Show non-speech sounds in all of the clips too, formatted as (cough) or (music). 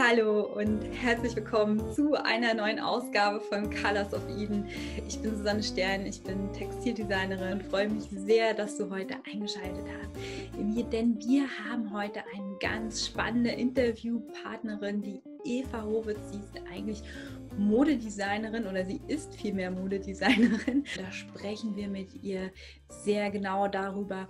Hallo und herzlich willkommen zu einer neuen Ausgabe von Colors of Eden. Ich bin Susanne Stern, ich bin Textildesignerin freue mich sehr, dass du heute eingeschaltet hast. Denn wir haben heute eine ganz spannende Interviewpartnerin, die Eva Howitz. Sie ist eigentlich Modedesignerin oder sie ist vielmehr Modedesignerin. Da sprechen wir mit ihr sehr genau darüber,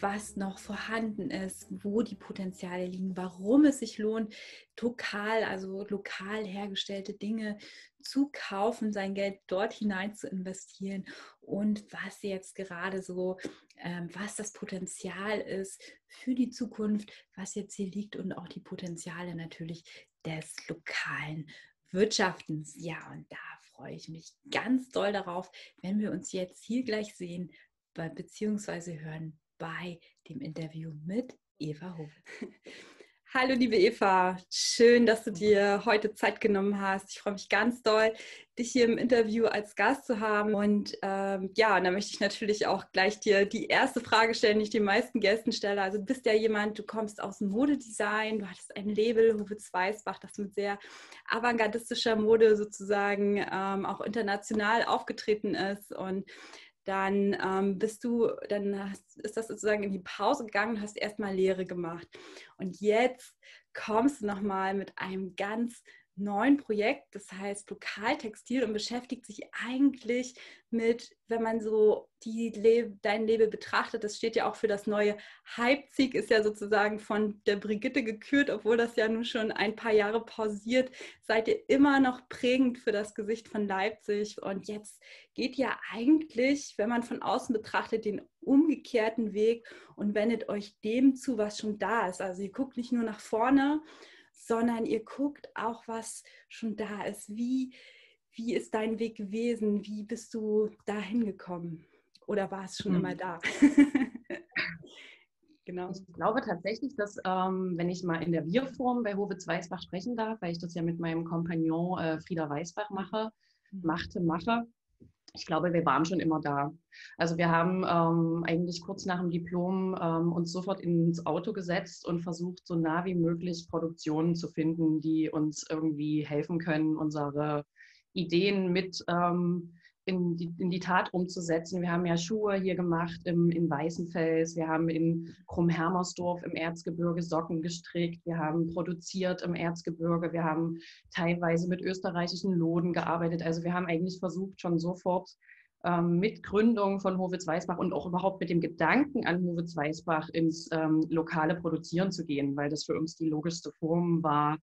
was noch vorhanden ist, wo die Potenziale liegen, warum es sich lohnt, lokal, also lokal hergestellte Dinge zu kaufen, sein Geld dort hinein zu investieren und was jetzt gerade so, ähm, was das Potenzial ist für die Zukunft, was jetzt hier liegt und auch die Potenziale natürlich des lokalen Wirtschaftens. Ja, und da freue ich mich ganz doll darauf, wenn wir uns jetzt hier gleich sehen, beziehungsweise hören bei dem Interview mit Eva Hofe. (laughs) Hallo liebe Eva, schön, dass du dir heute Zeit genommen hast. Ich freue mich ganz doll, dich hier im Interview als Gast zu haben. Und ähm, ja, und da möchte ich natürlich auch gleich dir die erste Frage stellen, die ich den meisten Gästen stelle. Also du bist ja jemand, du kommst aus dem Modedesign, du hattest ein Label, Howitz Weißbach, das mit sehr avantgardistischer Mode sozusagen ähm, auch international aufgetreten ist. Und dann ähm, bist du, dann hast, ist das sozusagen in die Pause gegangen und hast erstmal Lehre gemacht. Und jetzt kommst du nochmal mit einem ganz neuen Projekt, das heißt Lokaltextil und beschäftigt sich eigentlich mit, wenn man so die Le dein Leben betrachtet, das steht ja auch für das neue Halbzieg, ist ja sozusagen von der Brigitte gekürt, obwohl das ja nun schon ein paar Jahre pausiert, seid ihr immer noch prägend für das Gesicht von Leipzig und jetzt geht ja eigentlich, wenn man von außen betrachtet, den umgekehrten Weg und wendet euch dem zu, was schon da ist. Also ihr guckt nicht nur nach vorne, sondern ihr guckt auch, was schon da ist. Wie, wie ist dein Weg gewesen? Wie bist du da hingekommen? Oder war es schon hm. immer da? (laughs) genau. Ich glaube tatsächlich, dass, ähm, wenn ich mal in der Wir-Form bei Howitz Weißbach sprechen darf, weil ich das ja mit meinem Kompagnon äh, Frieda Weißbach mache, mhm. machte, mache, ich glaube, wir waren schon immer da. Also wir haben ähm, eigentlich kurz nach dem Diplom ähm, uns sofort ins Auto gesetzt und versucht, so nah wie möglich Produktionen zu finden, die uns irgendwie helfen können, unsere Ideen mit ähm, in die, in die Tat umzusetzen. Wir haben ja Schuhe hier gemacht im, in Weißenfels, wir haben in Krummhermersdorf im Erzgebirge Socken gestrickt, wir haben produziert im Erzgebirge, wir haben teilweise mit österreichischen Loden gearbeitet. Also wir haben eigentlich versucht, schon sofort ähm, mit Gründung von Hovitz Weißbach und auch überhaupt mit dem Gedanken an Hovitz Weißbach ins ähm, lokale Produzieren zu gehen, weil das für uns die logischste Form war,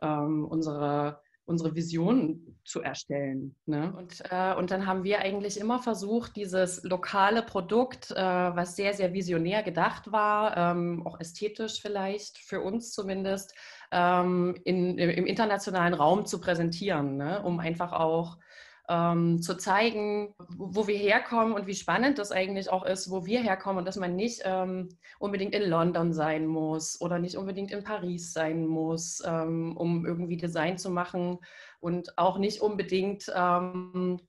ähm, unsere unsere Vision zu erstellen. Ne? Und, äh, und dann haben wir eigentlich immer versucht, dieses lokale Produkt, äh, was sehr, sehr visionär gedacht war, ähm, auch ästhetisch vielleicht, für uns zumindest, ähm, in, im internationalen Raum zu präsentieren, ne? um einfach auch ähm, zu zeigen, wo wir herkommen und wie spannend das eigentlich auch ist, wo wir herkommen und dass man nicht ähm, unbedingt in London sein muss oder nicht unbedingt in Paris sein muss, ähm, um irgendwie Design zu machen und auch nicht unbedingt ähm,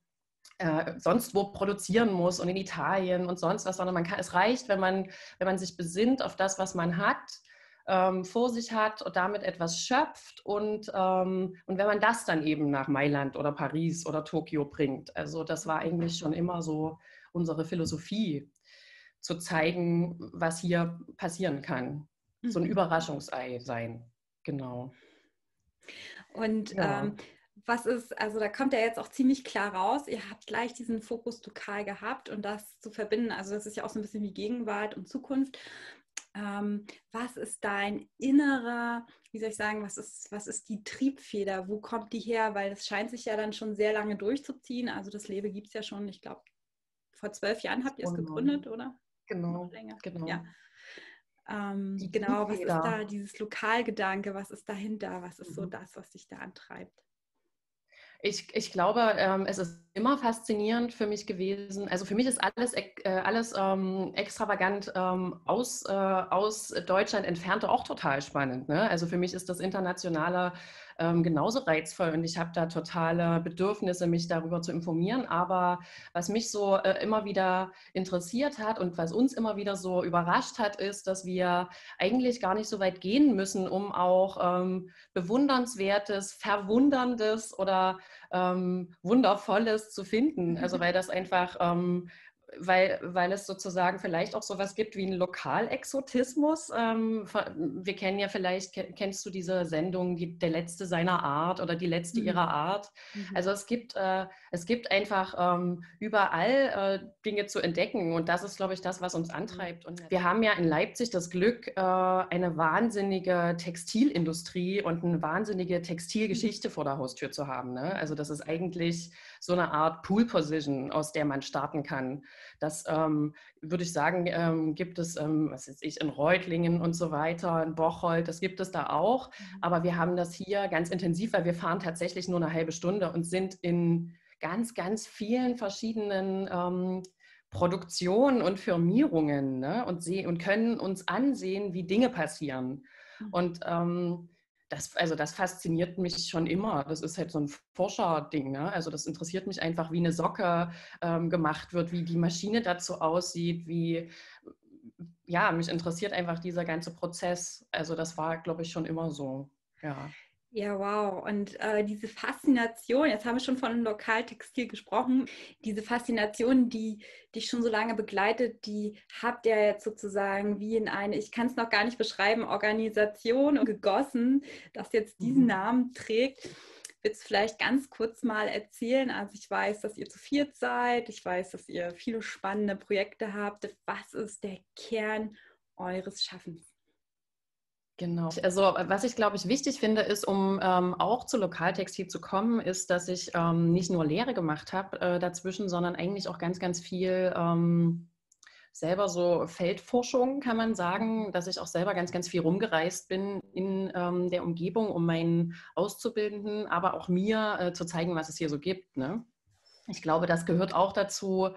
äh, sonst wo produzieren muss und in Italien und sonst was, sondern man kann, es reicht, wenn man, wenn man sich besinnt auf das, was man hat ähm, vor sich hat und damit etwas schöpft und, ähm, und wenn man das dann eben nach Mailand oder Paris oder Tokio bringt. Also das war eigentlich schon immer so unsere Philosophie, zu zeigen, was hier passieren kann. So ein mhm. Überraschungsei sein. Genau. Und ja. ähm, was ist, also da kommt ja jetzt auch ziemlich klar raus, ihr habt gleich diesen Fokus lokal gehabt und das zu verbinden, also das ist ja auch so ein bisschen wie Gegenwart und Zukunft was ist dein innerer, wie soll ich sagen, was ist, was ist die Triebfeder? Wo kommt die her? Weil es scheint sich ja dann schon sehr lange durchzuziehen. Also das Lebe gibt es ja schon, ich glaube, vor zwölf Jahren habt ihr es gegründet, oder? Genau. genau. Ja. Ähm, genau, was ist da dieses Lokalgedanke? Was ist dahinter? Was ist so mhm. das, was dich da antreibt? Ich, ich glaube, ähm, es ist immer faszinierend für mich gewesen. Also für mich ist alles, äh, alles ähm, extravagant ähm, aus, äh, aus Deutschland entfernte auch total spannend. Ne? Also für mich ist das internationale ähm, genauso reizvoll und ich habe da totale Bedürfnisse, mich darüber zu informieren. Aber was mich so äh, immer wieder interessiert hat und was uns immer wieder so überrascht hat, ist, dass wir eigentlich gar nicht so weit gehen müssen, um auch ähm, bewundernswertes, verwunderndes oder ähm, wundervolles zu finden. Also (laughs) weil das einfach ähm, weil, weil es sozusagen vielleicht auch sowas gibt wie einen Lokalexotismus. Ähm, wir kennen ja vielleicht, kennst du diese Sendung, die, der Letzte seiner Art oder die Letzte mhm. ihrer Art? Mhm. Also es gibt, äh, es gibt einfach ähm, überall äh, Dinge zu entdecken und das ist, glaube ich, das, was uns mhm. antreibt. Und wir haben ja in Leipzig das Glück, äh, eine wahnsinnige Textilindustrie und eine wahnsinnige Textilgeschichte vor der Haustür zu haben. Ne? Also das ist eigentlich so eine Art Pool-Position, aus der man starten kann. Das ähm, würde ich sagen, ähm, gibt es, ähm, was weiß ich, in Reutlingen und so weiter, in Bocholt, das gibt es da auch. Mhm. Aber wir haben das hier ganz intensiv, weil wir fahren tatsächlich nur eine halbe Stunde und sind in ganz, ganz vielen verschiedenen ähm, Produktionen und Firmierungen ne? und, und können uns ansehen, wie Dinge passieren. Mhm. Und ähm, das, also das fasziniert mich schon immer. Das ist halt so ein Forscherding. Ne? Also das interessiert mich einfach, wie eine Socke ähm, gemacht wird, wie die Maschine dazu aussieht, wie, ja, mich interessiert einfach dieser ganze Prozess. Also das war, glaube ich, schon immer so. Ja. Ja, wow. Und äh, diese Faszination, jetzt haben wir schon von Lokaltextil gesprochen, diese Faszination, die dich schon so lange begleitet, die habt ihr jetzt sozusagen wie in eine, ich kann es noch gar nicht beschreiben, Organisation gegossen, das jetzt diesen mhm. Namen trägt. Willst du vielleicht ganz kurz mal erzählen? Also ich weiß, dass ihr zu viert seid, ich weiß, dass ihr viele spannende Projekte habt. Was ist der Kern eures Schaffens? Genau. Also was ich glaube ich wichtig finde, ist, um ähm, auch zu Lokaltextil zu kommen, ist, dass ich ähm, nicht nur Lehre gemacht habe äh, dazwischen, sondern eigentlich auch ganz, ganz viel ähm, selber so Feldforschung, kann man sagen, dass ich auch selber ganz, ganz viel rumgereist bin in ähm, der Umgebung, um meinen Auszubildenden, aber auch mir äh, zu zeigen, was es hier so gibt. Ne? Ich glaube, das gehört auch dazu,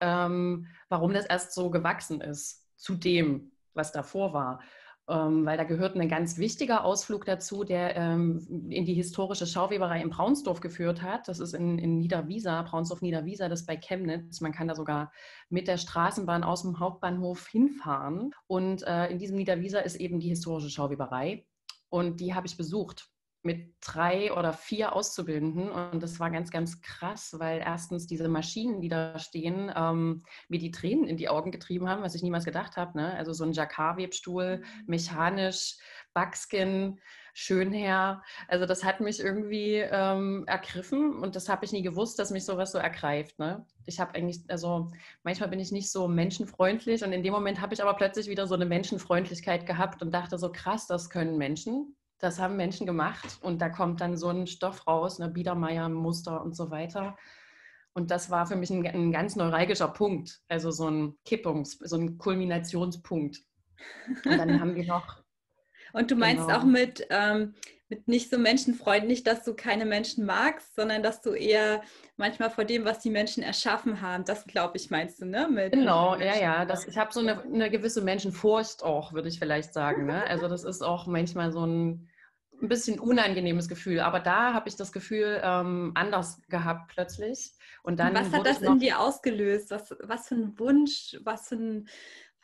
ähm, warum das erst so gewachsen ist, zu dem, was davor war weil da gehört ein ganz wichtiger Ausflug dazu, der ähm, in die historische Schauweberei in Braunsdorf geführt hat. Das ist in, in Niederwiesa, Braunsdorf-Niederwiesa, das ist bei Chemnitz. Man kann da sogar mit der Straßenbahn aus dem Hauptbahnhof hinfahren. Und äh, in diesem Niederwiesa ist eben die historische Schauweberei. Und die habe ich besucht mit drei oder vier Auszubildenden und das war ganz, ganz krass, weil erstens diese Maschinen, die da stehen, ähm, mir die Tränen in die Augen getrieben haben, was ich niemals gedacht habe. Ne? Also so ein Jacquard-Webstuhl, mhm. mechanisch, Buckskin, Schönherr. Also das hat mich irgendwie ähm, ergriffen und das habe ich nie gewusst, dass mich sowas so ergreift. Ne? Ich habe eigentlich, also manchmal bin ich nicht so menschenfreundlich und in dem Moment habe ich aber plötzlich wieder so eine Menschenfreundlichkeit gehabt und dachte so krass, das können Menschen das haben Menschen gemacht und da kommt dann so ein Stoff raus, eine Biedermeier-Muster und so weiter. Und das war für mich ein, ein, ganz neuralgischer Punkt, also so ein Kippungs-, so ein Kulminationspunkt. Und dann haben wir noch. (laughs) Und du meinst genau. auch mit, ähm, mit nicht so menschenfreundlich, dass du keine Menschen magst, sondern dass du eher manchmal vor dem, was die Menschen erschaffen haben, das glaube ich, meinst du, ne? Mit genau, ja, ja. Das, ich habe so eine, eine, gewisse Menschenfurcht auch, würde ich vielleicht sagen. Ne? (laughs) Also das ist auch manchmal so ein ein bisschen unangenehmes Gefühl. Aber da habe ich das Gefühl ähm, anders gehabt plötzlich. Und dann was hat das in dir ausgelöst? Was, was für ein Wunsch, was für ein,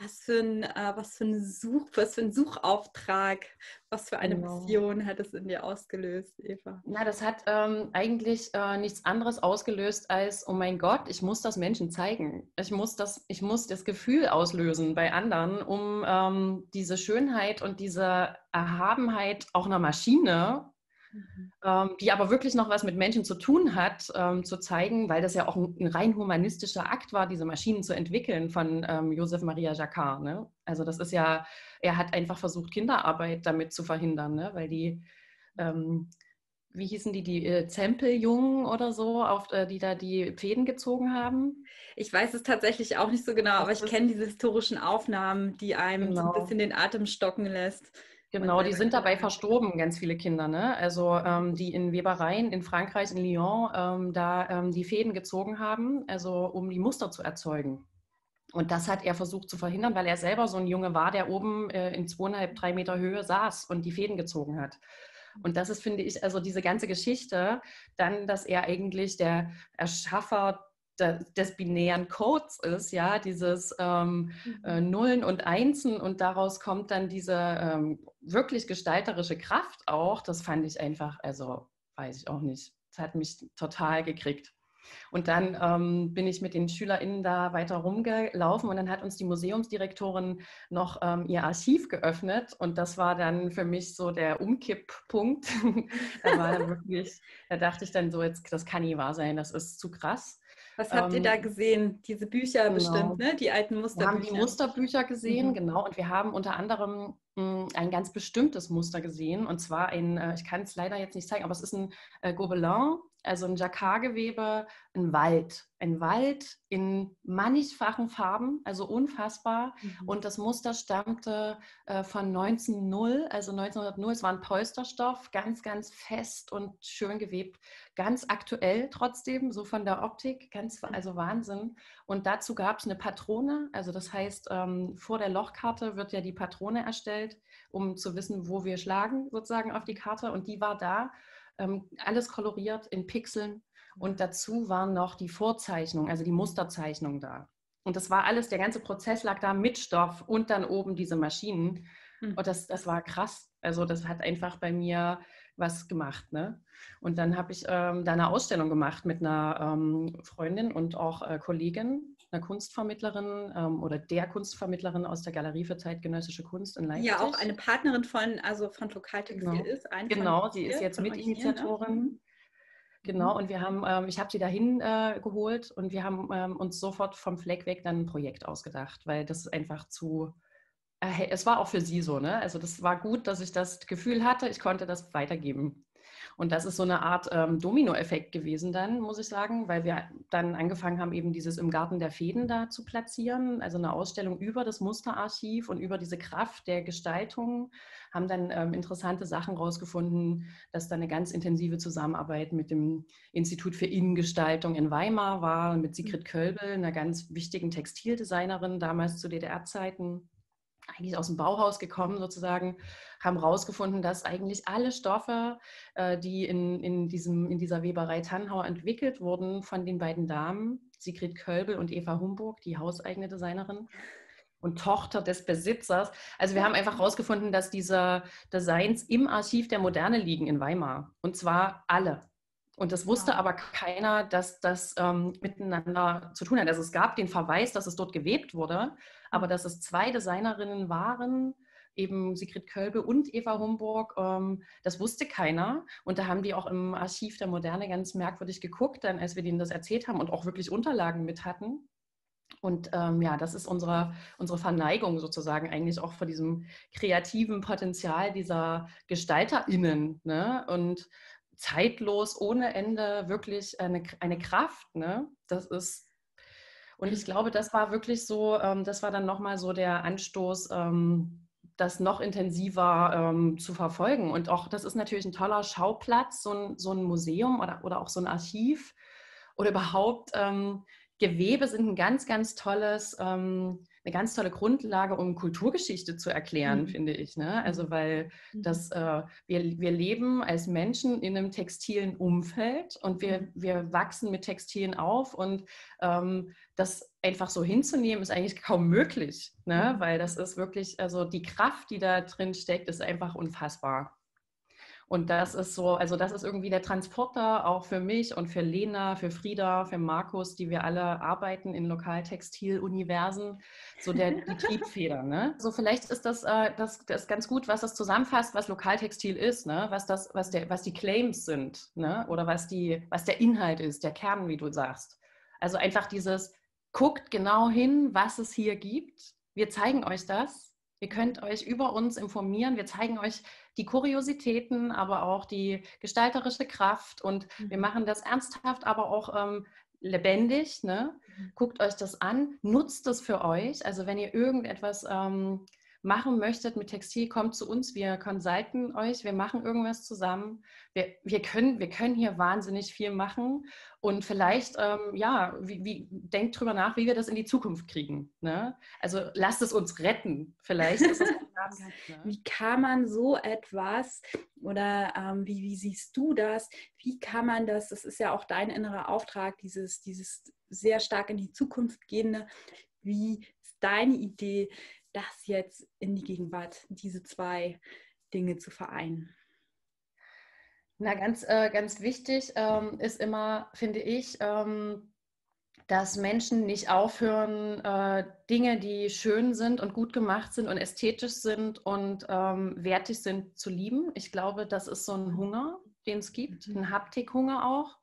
was für ein, äh, was für ein Such, was für ein Suchauftrag, was für eine genau. Mission hat es in dir ausgelöst, Eva? Na, das hat ähm, eigentlich äh, nichts anderes ausgelöst als, oh mein Gott, ich muss das Menschen zeigen. Ich muss das, ich muss das Gefühl auslösen bei anderen, um ähm, diese Schönheit und diese Erhabenheit auch einer Maschine Mhm. Ähm, die aber wirklich noch was mit Menschen zu tun hat, ähm, zu zeigen, weil das ja auch ein, ein, rein humanistischer Akt war, diese Maschinen zu entwickeln von ähm, Joseph Maria Jacquard. Ne? Also das ist ja, er hat einfach versucht, Kinderarbeit damit zu verhindern, ne? weil die, ähm, wie hießen die, die äh, Zempeljungen oder so, auf, äh, die da die Fäden gezogen haben? Ich weiß es tatsächlich auch nicht so genau, aber ich kenne diese historischen Aufnahmen, die einem genau. so ein genau. bisschen den Atem stocken lässt. Genau, die sind dabei verstorben, ganz viele Kinder. Ne? Also ähm, die in Webereien in Frankreich, in Lyon, ähm, da ähm, die Fäden gezogen haben, also um die Muster zu erzeugen. Und das hat er versucht zu verhindern, weil er selber so ein Junge war, der oben äh, in zweieinhalb, drei Meter Höhe saß und die Fäden gezogen hat. Und das ist, finde ich, also diese ganze Geschichte, dann, dass er eigentlich der Erschaffer des binären Codes ist, ja, dieses ähm, äh, mhm. Nullen und Einsen und daraus kommt dann diese ähm, wirklich gestalterische Kraft auch. Das fand ich einfach, also weiß ich auch nicht. Das hat mich total gekriegt. Und dann ähm, bin ich mit den SchülerInnen da weiter rumgelaufen und dann hat uns die Museumsdirektorin noch ähm, ihr Archiv geöffnet und das war dann für mich so der Umkipppunkt. (laughs) da war dann (laughs) wirklich, da dachte ich dann so, jetzt, das kann nie wahr sein, das ist zu krass. Was habt ihr da ähm, gesehen? Diese Bücher genau. bestimmt, ne? Die alten Musterbücher. Wir haben die Musterbücher gesehen, mhm. genau. Und wir haben unter anderem mh, hm, ein ganz bestimmtes Muster gesehen. Und zwar ein, äh, ich kann es leider jetzt nicht zeigen, aber es ist ein äh, Gobelin also ein Jacquard-Gewebe, ein Wald. Ein Wald in mannigfachen Farben, also unfassbar. Mhm. Und das Muster stammte äh, von 1900, also 1900. Es war ein Polsterstoff, ganz, ganz fest und schön gewebt. Ganz aktuell trotzdem, so von der Optik, ganz, mhm. also Wahnsinn. Und dazu gab es eine Patrone, also das heißt, ähm, vor der Lochkarte wird ja die Patrone erstellt, um zu wissen, wo wir schlagen, sozusagen auf die Karte. Und die war da alles koloriert in Pixeln und dazu waren noch die Vorzeichnungen, also die Musterzeichnungen da. Und das war alles, der ganze Prozess lag da mit Stoff und dann oben diese Maschinen. Mhm. Und das, das war krass. Also das hat einfach bei mir was gemacht. Ne? Und dann habe ich ähm, da eine Ausstellung gemacht mit einer ähm, Freundin und auch äh, Kollegin einer Kunstvermittlerin ähm, oder der Kunstvermittlerin aus der Galerie für zeitgenössische Kunst in Leipzig. Ja, auch eine Partnerin von, also von Lokaltextil genau. ist. genau, sie ist jetzt Mitinitiatorin. Mhm. Genau, und wir haben, ähm, ich habe sie dahin äh, geholt und wir haben ähm, uns sofort vom Fleck weg dann ein Projekt ausgedacht, weil das einfach zu, äh, es war auch für sie so, ne? Also das war gut, dass ich das Gefühl hatte, ich konnte das weitergeben. Und das ist so eine Art ähm, Dominoeffekt gewesen dann, muss ich sagen, weil wir dann angefangen haben, eben dieses im Garten der Fäden da zu platzieren, also eine Ausstellung über das Musterarchiv und über diese Kraft der Gestaltung, haben dann ähm, interessante Sachen rausgefunden, dass da eine ganz intensive Zusammenarbeit mit dem Institut für Innengestaltung in Weimar war, mit Sigrid Kölbel, einer ganz wichtigen Textildesignerin damals zu DDR-Zeiten eigentlich aus dem Bauhaus gekommen sozusagen, haben herausgefunden, dass eigentlich alle Stoffe, äh, die in, in, diesem, in dieser Weberei Tannhauer entwickelt wurden von den beiden Damen, Sigrid Kölbel und Eva Humburg, die hauseigene Designerin und Tochter des Besitzers. Also wir haben einfach herausgefunden, dass diese Designs im Archiv der Moderne liegen in Weimar. Und zwar alle. Und das wusste aber keiner, dass das ähm, miteinander zu tun hat. Also es gab den Verweis, dass es dort gewebt wurde, aber dass es zwei Designerinnen waren, eben Sigrid Kölbe und Eva Homburg, ähm, das wusste keiner. Und da haben die auch im Archiv der Moderne ganz merkwürdig geguckt, dann als wir denen das erzählt haben und auch wirklich Unterlagen mit hatten. Und ähm, ja, das ist unsere, unsere Verneigung sozusagen eigentlich auch vor diesem kreativen Potenzial dieser GestalterInnen. Ne? Und zeitlos, ohne Ende, wirklich eine, eine Kraft. Ne? Das ist und ich glaube, das war wirklich so, ähm, das war dann nochmal so der Anstoß, ähm, das noch intensiver ähm, zu verfolgen. Und auch, das ist natürlich ein toller Schauplatz, so ein, so ein Museum oder, oder auch so ein Archiv oder überhaupt ähm, Gewebe sind ein ganz, ganz tolles, ähm, eine ganz tolle Grundlage, um Kulturgeschichte zu erklären, mhm. finde ich. Ne? Also mhm. weil mhm. das, äh, wir, wir leben als Menschen in einem textilen Umfeld und wir, mhm. wir wachsen mit Textilien auf und ähm, das einfach so hinzunehmen, ist eigentlich kaum möglich, ne? weil das ist wirklich, also die Kraft, die da drin steckt, ist einfach unfassbar. Und das ist so, also das ist irgendwie der Transporter auch für mich und für Lena, für Frieda, für Markus, die wir alle arbeiten in Lokaltextiluniversen, so der, die (laughs) Triebfeder. Ne? So vielleicht ist das, äh, das, das ganz gut, was das zusammenfasst, was Lokaltextil ist, ne? was, das, was, der, was die Claims sind ne? oder was, die, was der Inhalt ist, der Kern, wie du sagst. Also einfach dieses, guckt genau hin, was es hier gibt. Wir zeigen euch das Ihr könnt euch über uns informieren. Wir zeigen euch die Kuriositäten, aber auch die gestalterische Kraft. Und wir mhm. machen das ernsthaft, aber auch ähm, lebendig. Ne? Mhm. Guckt euch das an, nutzt es für euch. Also wenn ihr irgendetwas ähm, machen möchtet mit Textil, kommt zu uns. Wir consulten euch, wir machen irgendwas zusammen. Wir, wir, können, wir können hier wahnsinnig viel machen und vielleicht, ähm, ja, wie, wie, denkt drüber nach, wie wir das in die Zukunft kriegen. Ne? Also lasst es uns retten. Vielleicht ist es (laughs) Ne? Wie kann man so etwas oder ähm, wie, wie siehst du das? Wie kann man das, das ist ja auch dein innerer Auftrag, dieses, dieses sehr stark in die Zukunft gehende, wie ist deine Idee, das jetzt in die Gegenwart, diese zwei Dinge zu vereinen? Na, ganz, äh, ganz wichtig ähm, ist immer, finde ich, ähm, dass Menschen nicht aufhören, äh, Dinge, die schön sind und gut gemacht sind und ästhetisch sind und ähm, wertig sind, zu lieben. Ich glaube, das ist so ein Hunger, den es gibt, mhm. ein Haptikhunger auch.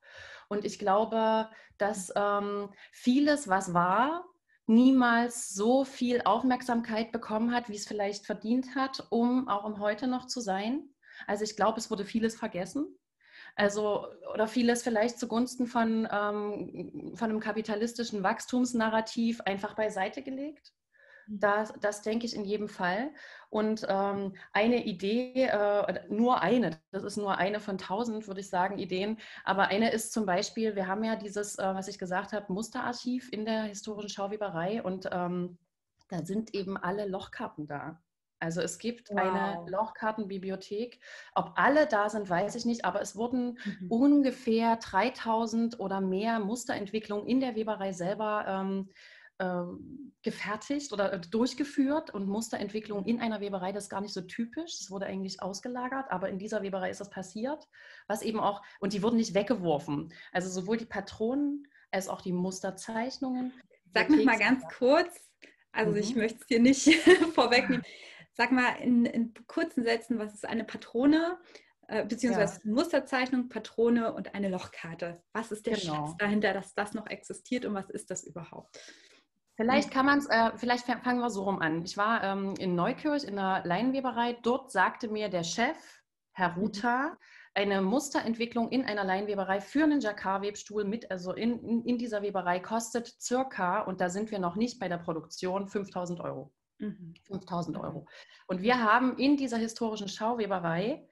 Und ich glaube, dass ähm, vieles, was war, niemals so viel Aufmerksamkeit bekommen hat, wie es vielleicht verdient hat, um auch im Heute noch zu sein. Also ich glaube, es wurde vieles vergessen. Also, oder vieles vielleicht zugunsten von, ähm, von einem kapitalistischen Wachstumsnarrativ einfach beiseite gelegt. Mhm. Das, das denke ich in jedem Fall. Und ähm, eine Idee, äh, nur eine, das ist nur eine von tausend, würde ich sagen, Ideen. Aber eine ist zum Beispiel, wir haben ja dieses, äh, was ich gesagt habe, Musterarchiv in der historischen Schauweberei und ähm, da sind eben alle Lochkarten da. Also es gibt wow. eine Lochkartenbibliothek. Ob alle da sind, weiß ich nicht, aber es wurden mhm. ungefähr 3000 oder mehr Musterentwicklungen in der Weberei selber ähm, äh, gefertigt oder äh, durchgeführt und Musterentwicklung in einer Weberei, das ist gar nicht so typisch. Es wurde eigentlich ausgelagert, aber in dieser Weberei ist das passiert, was eben auch, und die wurden nicht weggeworfen. Also sowohl die Patronen als auch die Musterzeichnungen. Sag noch mal ganz kurz, also mhm. ich möchte es dir nicht (laughs) vorwegnehmen. Sag mal in, in kurzen Sätzen, was ist eine Patrone? Äh, beziehungsweise ja. Musterzeichnung, Patrone und eine Lochkarte. Was ist der genau. Schatz dahinter, dass das noch existiert und was ist das überhaupt? Vielleicht kann man es, äh, vielleicht fangen wir so rum an. Ich war ähm, in Neukirch in der Leinweberei. Dort sagte mir der Chef, Herr mhm. Ruther, eine Musterentwicklung in einer Leinweberei für einen Jacquard-Webstuhl mit, also in, in, in, dieser Weberei kostet circa, und da sind wir noch nicht bei der Produktion, 5000 Euro. Mhm. 5000 Euro. Und wir haben in dieser historischen Schauweberei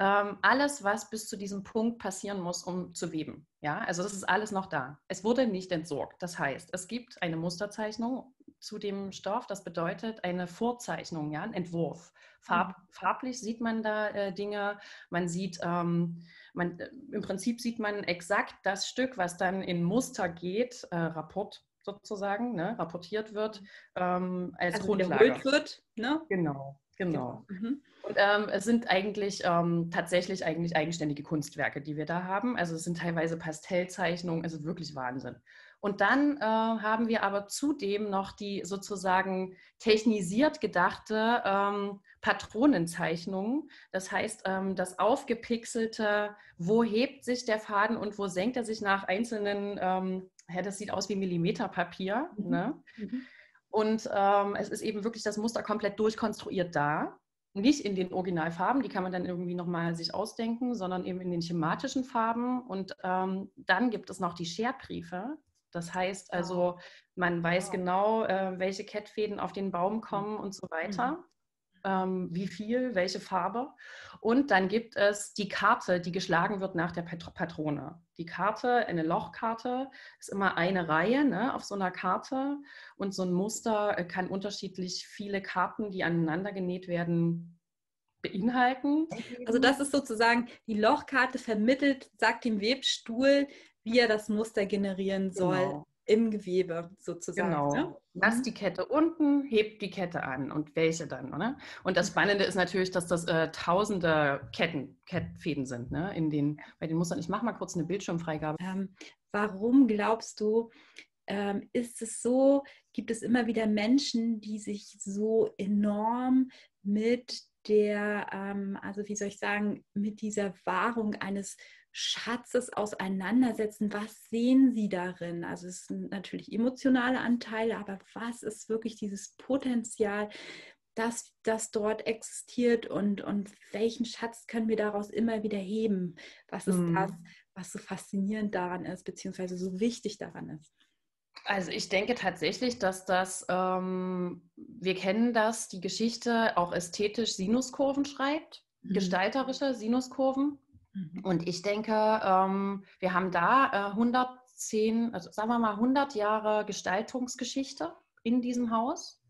ähm, alles, was bis zu diesem Punkt passieren muss, um zu weben. Ja, also das ist alles noch da. Es wurde nicht entsorgt. Das heißt, es gibt eine Musterzeichnung zu dem Stoff. Das bedeutet eine Vorzeichnung, ja, ein Entwurf. Farb, mhm. Farblich sieht man da äh, Dinge. Man sieht, ähm, man, äh, im Prinzip sieht man exakt das Stück, was dann in Muster geht, äh, Rapport sozusagen, ne, rapportiert wird, ähm, als also Grundlage. wird, ne? Genau, genau. genau. Mhm. Und ähm, es sind eigentlich ähm, tatsächlich eigentlich eigenständige Kunstwerke, die wir da haben. Also es sind teilweise Pastellzeichnungen, also wirklich Wahnsinn. Und dann äh, haben wir aber zudem noch die sozusagen technisiert gedachte ähm, Patronenzeichnungen. Das heißt, ähm, das aufgepixelte, wo hebt sich der Faden und wo senkt er sich nach einzelnen, ähm, ja, das sieht aus wie Millimeterpapier. Mhm. Ne? Mhm. Und ähm, es ist eben wirklich das Muster komplett durchkonstruiert da nicht in den Originalfarben, die kann man dann irgendwie nochmal sich ausdenken, sondern eben in den schematischen Farben. Und ähm, dann gibt es noch die Scherbriefe. Das heißt also, man weiß genau, äh, welche Kettfäden auf den Baum kommen und so weiter. Ähm, wie viel, welche Farbe. Und dann gibt es die Karte, die geschlagen wird nach der Patrone. Die Karte, eine Lochkarte, ist immer eine Reihe ne, auf so einer Karte. Und so ein Muster äh, kann unterschiedlich viele Karten, die aneinander genäht werden, beinhalten. Also das ist sozusagen, die Lochkarte vermittelt, sagt dem Webstuhl, wie er das Muster generieren soll. Genau im Gewebe sozusagen. Genau. Ne? Lass mhm. die Kette unten, hebt die Kette an und welche dann, oder? Und das Spannende ist natürlich, dass das äh, tausende Ketten, Kettfäden sind, ne? In den, bei den Mustern. Ich mache mal kurz eine Bildschirmfreigabe. Ähm, warum glaubst du, ähm, ist es so, gibt es immer wieder Menschen, die sich so enorm mit der, ähm, also wie soll ich sagen, mit dieser Wahrung eines Schatzes auseinandersetzen. Was sehen Sie darin? Also es sind natürlich emotionale Anteile, aber was ist wirklich dieses Potenzial, das, das dort existiert und, und welchen Schatz können wir daraus immer wieder heben? Was ist mhm. das, was so faszinierend daran ist, beziehungsweise so wichtig daran ist? Also ich denke tatsächlich, dass das, ähm, wir kennen das, die Geschichte auch ästhetisch Sinuskurven schreibt, mhm. gestalterische Sinuskurven. Mhm. Und ich denke, ähm, wir haben da äh, 110, also sagen wir mal 100 Jahre Gestaltungsgeschichte in diesem Haus.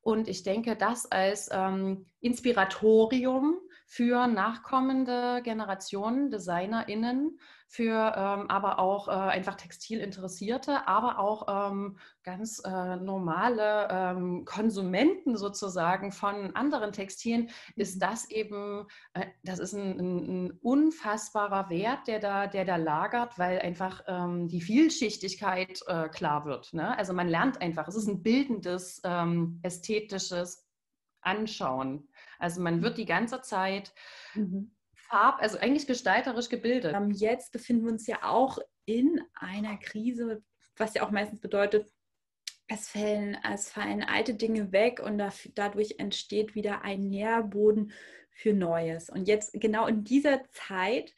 Und ich denke, das als ähm, Inspiratorium für nachkommende Generationen, DesignerInnen, für ähm, aber auch äh, einfach Textilinteressierte, aber auch ähm, ganz äh, normale ähm, Konsumenten sozusagen von anderen Textilien, ist mhm. das eben, äh, das ist ein, ein, ein, unfassbarer Wert, der da, der da lagert, weil einfach ähm, die Vielschichtigkeit äh, klar wird. Ne? Also man lernt einfach, es ist ein bildendes, ähm, ästhetisches Anschauen. Also man wird die ganze Zeit mhm. Farb, also eigentlich gestalterisch gebildet. Ähm, jetzt befinden wir uns ja auch in einer Krise, was ja auch meistens bedeutet, es fallen, es fallen alte Dinge weg und dadurch entsteht wieder ein Nährboden für Neues. Und jetzt genau in dieser Zeit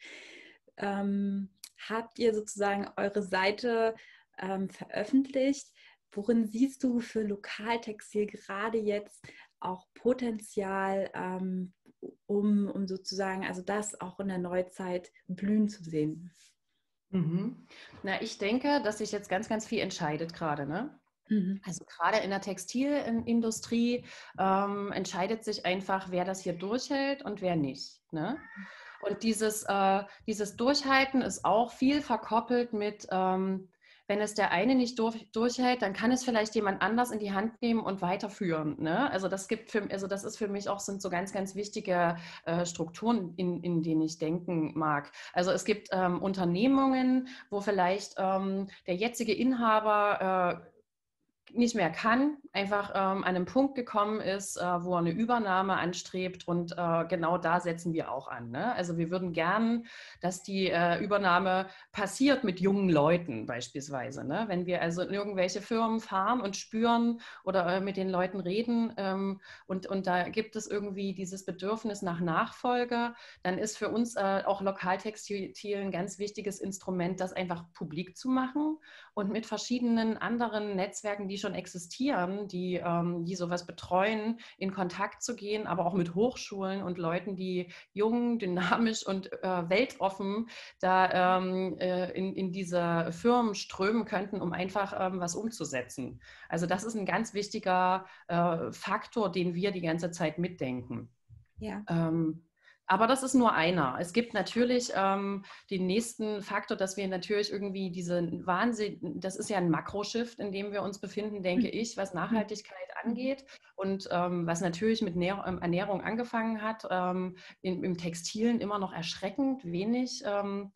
ähm, habt ihr sozusagen eure Seite ähm, veröffentlicht. Worin siehst du für Lokaltextil gerade jetzt auch Potenzial, ähm, um, um sozusagen, also das auch in der Neuzeit blühen zu sehen? Mhm. Na, ich denke, dass sich jetzt ganz, ganz viel entscheidet gerade. Ne? Mhm. Also gerade in der Textilindustrie ähm, entscheidet sich einfach, wer das hier durchhält und wer nicht. Ne? Und dieses, äh, dieses Durchhalten ist auch viel verkoppelt mit, ähm, wenn es der eine nicht durch, durchhält, dann kann es vielleicht jemand anders in die Hand nehmen und weiterführen. Ne? Also das gibt für, also das ist für mich auch sind so ganz, ganz wichtige äh, Strukturen, in, in denen ich denken mag. Also es gibt ähm, Unternehmungen, wo vielleicht ähm, der jetzige Inhaber äh, nicht mehr kann, einfach ähm, an einem Punkt gekommen ist, äh, wo er eine Übernahme anstrebt und äh, genau da setzen wir auch an. Ne? Also wir würden gern, dass die äh, Übernahme passiert mit jungen Leuten beispielsweise. Ne? Wenn wir also in irgendwelche Firmen fahren und spüren oder äh, mit den Leuten reden ähm, und, und da gibt es irgendwie dieses Bedürfnis nach Nachfolge, dann ist für uns äh, auch Lokaltextil ein ganz wichtiges Instrument, das einfach publik zu machen und mit verschiedenen anderen Netzwerken, die schon existieren, die, ähm, die sowas betreuen, in Kontakt zu gehen, aber auch mit Hochschulen und Leuten, die jung, dynamisch und äh, weltoffen da ähm, äh, in, in diese Firmen strömen könnten, um einfach ähm, was umzusetzen. Also das ist ein ganz wichtiger äh, Faktor, den wir die ganze Zeit mitdenken. Ja. Ähm, aber das ist nur einer. Es gibt natürlich ähm, den nächsten Faktor, dass wir natürlich irgendwie diese Wahnsinn, das ist ja ein Makroshift, in dem wir uns befinden, denke mhm. ich, was Nachhaltigkeit angeht und ähm, was natürlich mit Nähr ähm, Ernährung angefangen hat, ähm, in, im Textilen immer noch erschreckend wenig ähm,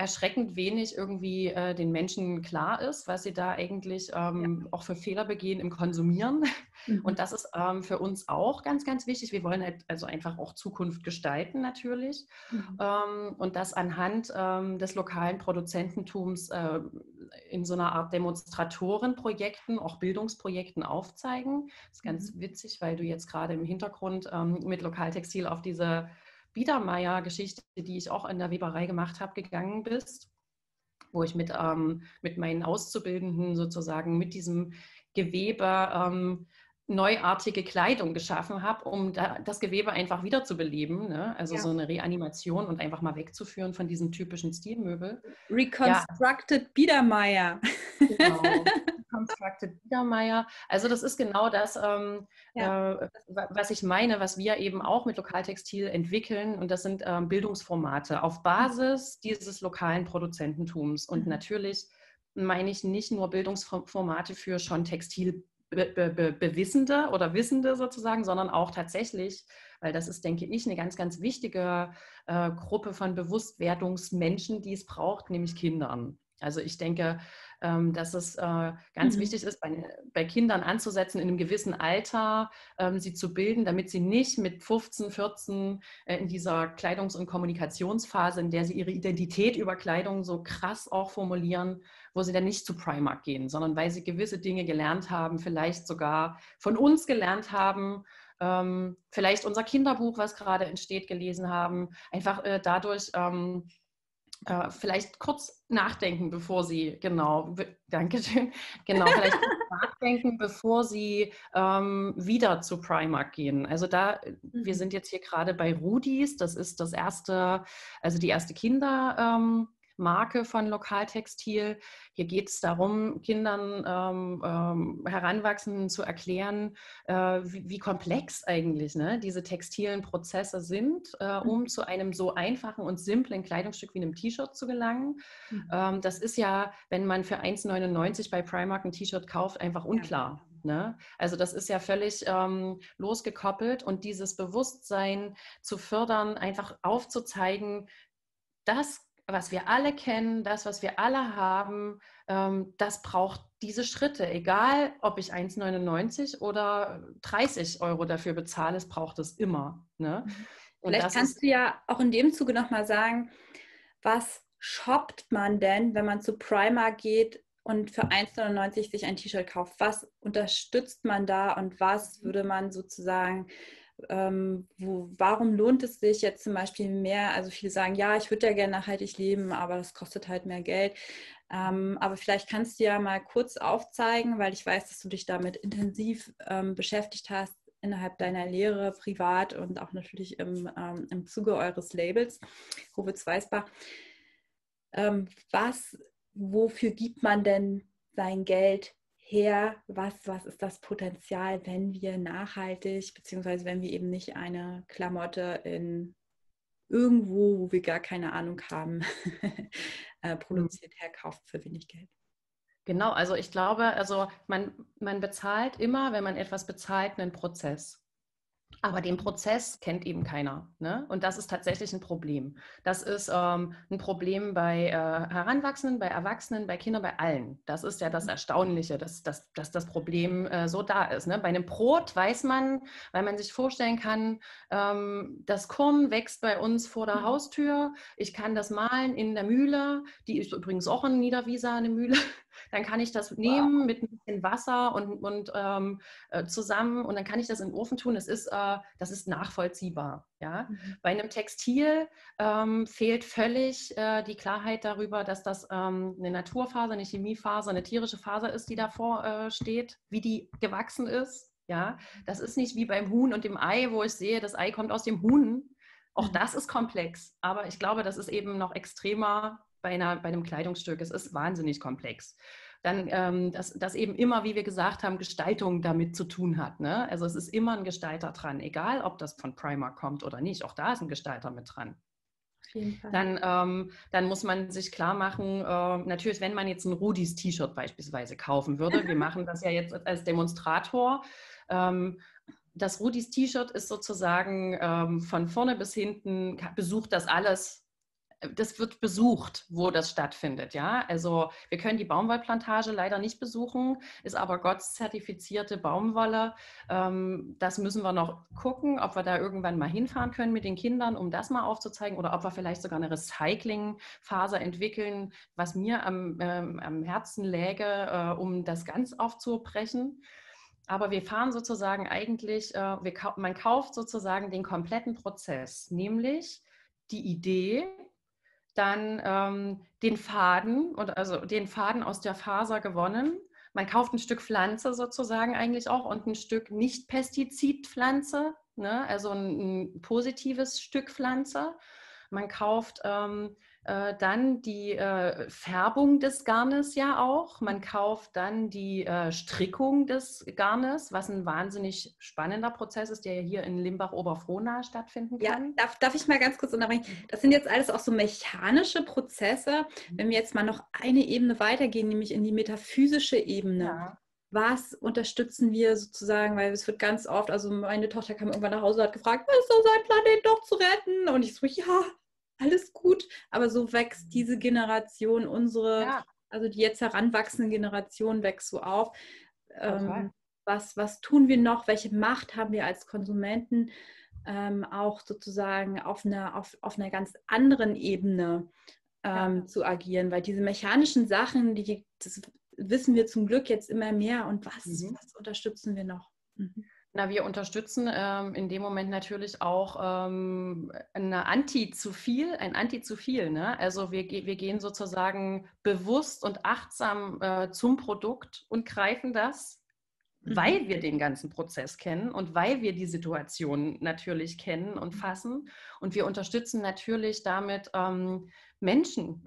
erschreckend wenig irgendwie äh, den Menschen klar ist, was sie da eigentlich ähm, ja. auch für Fehler begehen im Konsumieren. Mhm. Und das ist ähm, für uns auch ganz, ganz wichtig. Wir wollen halt also einfach auch Zukunft gestalten natürlich. Mhm. Ähm, und das anhand ähm, des lokalen Produzententums äh, in so einer Art Demonstratorenprojekten, auch Bildungsprojekten aufzeigen. Das ist ganz mhm. witzig, weil du jetzt gerade im Hintergrund ähm, mit Lokaltextil auf diese Biedermeier-Geschichte, die ich auch in der Weberei gemacht habe, gegangen bist, wo ich mit, ähm, mit meinen Auszubildenden sozusagen mit diesem Gewebe ähm, neuartige Kleidung geschaffen habe, um da, das Gewebe einfach wiederzubeleben. Ne? Also ja. so eine Reanimation und einfach mal wegzuführen von diesem typischen Stilmöbel. Reconstructed ja. Biedermeier. Genau. (laughs) Reconstructed Biedermeier. Also das ist genau das, ähm, ja. äh, was ich meine, was wir eben auch mit Lokaltextil entwickeln. Und das sind ähm, Bildungsformate auf Basis dieses lokalen Produzententums. Und mhm. natürlich meine ich nicht nur Bildungsformate für schon Textil Be Be Bewissende oder Wissende sozusagen, sondern auch tatsächlich, weil das ist, denke ich, eine ganz, ganz wichtige äh, Gruppe von Bewusstwerdungsmenschen, die es braucht, nämlich Kindern. Also ich denke, ähm, dass es äh, ganz mhm. wichtig ist, bei, bei, Kindern anzusetzen, in einem gewissen Alter ähm, sie zu bilden, damit sie nicht mit 15, 14 äh, in dieser Kleidungs- und Kommunikationsphase, in der sie ihre Identität über Kleidung so krass auch formulieren, wo sie dann nicht zu Primark gehen, sondern weil sie gewisse Dinge gelernt haben, vielleicht sogar von uns gelernt haben, ähm, vielleicht unser Kinderbuch, was gerade entsteht, gelesen haben, einfach äh, dadurch ähm, äh, vielleicht kurz nachdenken, bevor Sie, genau, danke schön, genau, vielleicht (laughs) nachdenken, bevor Sie ähm, wieder zu Primark gehen. Also da, mhm. wir sind jetzt hier gerade bei Rudis, das ist das erste, also die erste Kinder. Ähm, Marke von Lokaltextil. Hier geht es darum, Kindern, ähm, ähm, Heranwachsenden zu erklären, äh, wie, wie, komplex eigentlich ne, diese textilen Prozesse sind, äh, um mhm. zu einem so einfachen und simplen Kleidungsstück wie einem T-Shirt zu gelangen. Mhm. Ähm, das ist ja, wenn man für 1,99 bei Primark ein T-Shirt kauft, einfach unklar. Ne? Also das ist ja völlig ähm, losgekoppelt und dieses Bewusstsein zu fördern, einfach aufzuzeigen, das, was wir alle kennen, das, was wir alle haben, ähm, das braucht diese Schritte. Egal, ob ich 1,99 oder 30 Euro dafür bezahle, es braucht es immer. Ne? Mhm. Vielleicht kannst du ja auch in dem Zuge nochmal sagen, was shoppt man denn, wenn man zu Primark geht und für 1,99 sich ein T-Shirt kauft, was unterstützt man da und was würde man sozusagen, ähm, wo, warum lohnt es sich jetzt zum Beispiel mehr? Also viele sagen, ja, ich würde ja gerne nachhaltig leben, aber das kostet halt mehr Geld. Ähm, aber vielleicht kannst du ja mal kurz aufzeigen, weil ich weiß, dass du dich damit intensiv ähm, beschäftigt hast innerhalb deiner Lehre, privat und auch natürlich im, ähm, im Zuge eures Labels, Hovis Weißbach. Ähm, was wofür gibt man denn sein Geld her? Was, was ist das Potenzial, wenn wir nachhaltig, beziehungsweise wenn wir eben nicht eine Klamotte in irgendwo, wo wir gar keine Ahnung haben, (laughs) äh, produziert herkaufen für wenig Geld? Genau, also ich glaube, also man, man bezahlt immer, wenn man etwas bezahlt, einen Prozess. Aber den Prozess kennt eben keiner. Ne? Und das ist tatsächlich ein Problem. Das ist ähm, ein Problem bei äh, Heranwachsenden, bei Erwachsenen, bei Kindern, bei allen. Das ist ja das mhm. Erstaunliche, dass, dass, dass das Problem äh, so da ist. Ne? Bei einem Brot weiß man, weil man sich vorstellen kann, ähm, das Korn wächst bei uns vor der mhm. Haustür. Ich kann das malen in der Mühle. Die ist übrigens auch in Niederwieser, eine Mühle dann kann ich das nehmen wow. mit ein bisschen Wasser und, und ähm, äh, zusammen und dann kann ich das in den Ofen tun. Das ist, äh, das ist nachvollziehbar. Ja? Mhm. Bei einem Textil ähm, fehlt völlig äh, die Klarheit darüber, dass das ähm, eine Naturfaser, eine Chemiefaser, eine tierische Faser ist, die davor äh, steht, wie die gewachsen ist. Ja, das ist nicht wie beim Huhn und dem Ei, wo ich sehe, das Ei kommt aus dem Huhn. Auch mhm. das ist komplex, aber ich glaube, das ist eben noch extremer bei, einer, bei einem Kleidungsstück. Es ist wahnsinnig komplex. Dann, ähm, dass, dass eben immer, wie wir gesagt haben, Gestaltung damit zu tun hat. Ne? Also es ist immer ein Gestalter dran, egal ob das von Primer kommt oder nicht. Auch da ist ein Gestalter mit dran. Dann, ähm, dann muss man sich klar machen, äh, natürlich, wenn man jetzt ein Rudis T-Shirt beispielsweise kaufen würde, wir (laughs) machen das ja jetzt als Demonstrator. Ähm, das Rudis T-Shirt ist sozusagen ähm, von vorne bis hinten, besucht das alles das wird besucht, wo das stattfindet. Ja, also wir können die Baumwollplantage leider nicht besuchen, ist aber GOTS zertifizierte Baumwolle. Ähm, das müssen wir noch gucken, ob wir da irgendwann mal hinfahren können mit den Kindern, um das mal aufzuzeigen oder ob wir vielleicht sogar eine Recyclingfaser entwickeln, was mir am, ähm, am Herzen läge, äh, um das ganz aufzubrechen. Aber wir fahren sozusagen eigentlich, äh, wir, man kauft sozusagen den kompletten Prozess, nämlich die Idee, dann ähm, den Faden oder also den Faden aus der Faser gewonnen. Man kauft ein Stück Pflanze sozusagen eigentlich auch und ein Stück Nicht-Pestizidpflanze, ne? also ein, ein, positives Stück Pflanze. Man kauft ähm, äh, dann die äh, Färbung des Garnes ja auch. Man kauft dann die äh, Strickung des Garnes, was ein wahnsinnig spannender Prozess ist, der ja hier in Limbach-Oberfrohna stattfinden kann. Ja, darf, darf ich mal ganz kurz unterbrechen? Mhm. Das sind jetzt alles auch so mechanische Prozesse. Mhm. Wenn wir jetzt mal noch eine Ebene weitergehen, nämlich in die metaphysische Ebene. Ja was unterstützen wir sozusagen, weil es wird ganz oft, also meine Tochter kam irgendwann nach Hause und hat gefragt, ist sein Planet doch zu retten? Und ich so, ja, alles gut, aber so wächst diese Generation, unsere, ja. also die jetzt heranwachsende Generation wächst so auf. Ähm, was, was tun wir noch? Welche Macht haben wir als Konsumenten? Ähm, auch sozusagen auf einer, auf, auf einer ganz anderen Ebene ähm, ja. zu agieren, weil diese mechanischen Sachen, die, das wissen wir zum Glück jetzt immer mehr und was, mhm. was unterstützen wir noch? Mhm. Na, wir unterstützen ähm, in dem Moment natürlich auch ähm, eine Anti zu viel, ein Anti zu viel. Ne? Also wir, wir gehen sozusagen bewusst und achtsam äh, zum Produkt und greifen das, mhm. weil wir den ganzen Prozess kennen und weil wir die Situation natürlich kennen und mhm. fassen. Und wir unterstützen natürlich damit ähm, Menschen.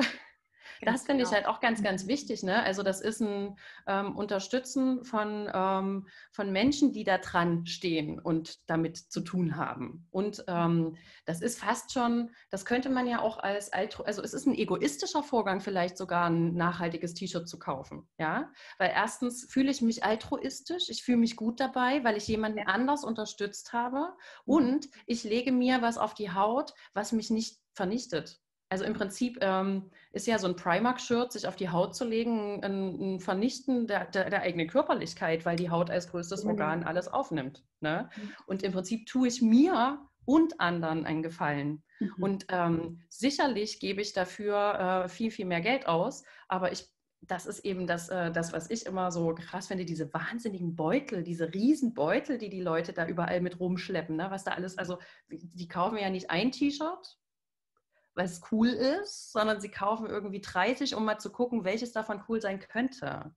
Das finde genau. ich halt auch ganz, ganz wichtig. Ne? Also das ist ein ähm, Unterstützen von, ähm, von Menschen, die da dran stehen und damit zu tun haben. Und ähm, das ist fast schon, das könnte man ja auch als, Altru also es ist ein egoistischer Vorgang vielleicht sogar ein nachhaltiges T-Shirt zu kaufen. Ja, weil erstens fühle ich mich altruistisch, ich fühle mich gut dabei, weil ich jemanden anders unterstützt habe mhm. und ich lege mir was auf die Haut, was mich nicht vernichtet. Also im Prinzip ähm, ist ja so ein Primark-Shirt, sich auf die Haut zu legen, ein, ein Vernichten der, der, der, eigenen Körperlichkeit, weil die Haut als größtes Organ alles aufnimmt. Ne? Mhm. Und im Prinzip tue ich mir und anderen einen Gefallen. Mhm. Und ähm, sicherlich gebe ich dafür äh, viel, viel mehr Geld aus, aber ich das ist eben das, äh, das, was ich immer so krass finde, diese wahnsinnigen Beutel, diese riesen Beutel, die die Leute da überall mit rumschleppen, ne? was da alles, also die kaufen ja nicht ein T-Shirt, weil es cool ist, sondern sie kaufen irgendwie 30, um mal zu gucken, welches davon cool sein könnte.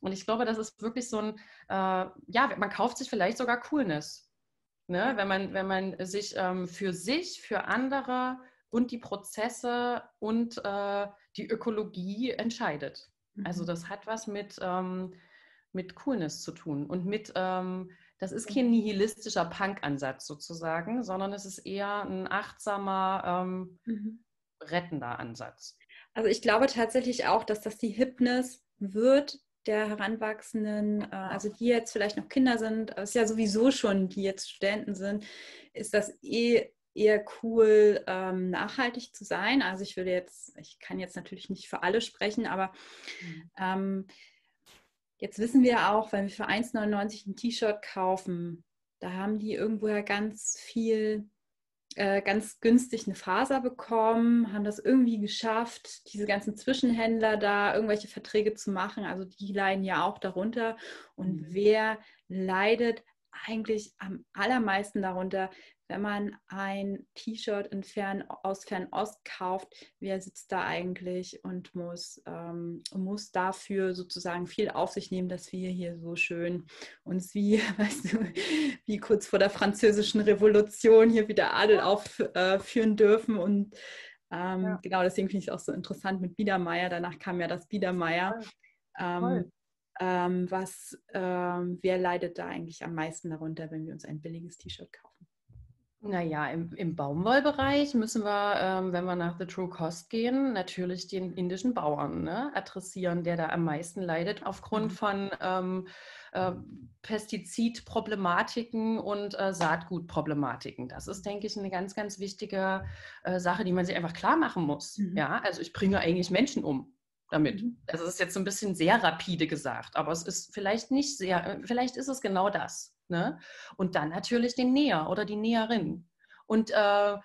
Und ich glaube, das ist wirklich so ein, äh, ja, man kauft sich vielleicht sogar Coolness. Ne? Wenn, man, wenn man sich ähm, für sich, für andere und die Prozesse und äh, die Ökologie entscheidet. Also mhm. das hat was mit, ähm, mit Coolness zu tun und mit ähm, das ist kein nihilistischer Punk-Ansatz sozusagen, sondern es ist eher ein achtsamer, ähm, mhm. rettender Ansatz. Also ich glaube tatsächlich auch, dass das die Hipness wird der Heranwachsenden, äh, also die jetzt vielleicht noch Kinder sind, ist ja sowieso schon, die jetzt Studenten sind, ist das eh eher cool, ähm, nachhaltig zu sein. Also ich würde jetzt, ich kann jetzt natürlich nicht für alle sprechen, aber mhm. ähm, Jetzt wissen wir auch, wenn wir für 1,99 ein T-Shirt kaufen, da haben die irgendwoher ganz viel, äh, ganz günstig eine Faser bekommen, haben das irgendwie geschafft, diese ganzen Zwischenhändler da irgendwelche Verträge zu machen. Also die leiden ja auch darunter. Und mhm. wer leidet eigentlich am allermeisten darunter, wenn man ein T-Shirt Fern, aus Fernost kauft, wer sitzt da eigentlich und muss, ähm, muss dafür sozusagen viel auf sich nehmen, dass wir hier so schön uns wie, (laughs) weißt du, wie kurz vor der französischen Revolution hier wieder Adel aufführen äh, dürfen und ähm, ja. genau deswegen finde ich es auch so interessant mit Biedermeier. Danach kam ja das Biedermeier. Ähm, ähm, was, ähm, wer leidet da eigentlich am meisten darunter, wenn wir uns ein billiges T-Shirt kaufen? Naja, im, im Baumwollbereich müssen wir, ähm, wenn wir nach The True Cost gehen, natürlich den indischen Bauern ne, adressieren, der da am meisten leidet aufgrund mhm. von ähm, äh, Pestizidproblematiken und äh, Saatgutproblematiken. Das ist, denke ich, eine ganz, ganz wichtige äh, Sache, die man sich einfach klar machen muss. Mhm. Ja, also ich bringe eigentlich Menschen um damit. Mhm. Das ist jetzt ein bisschen sehr rapide gesagt, aber es ist vielleicht nicht sehr, äh, vielleicht ist es genau das. Ne? Und dann natürlich den Näher oder die Näherin. Und äh, da,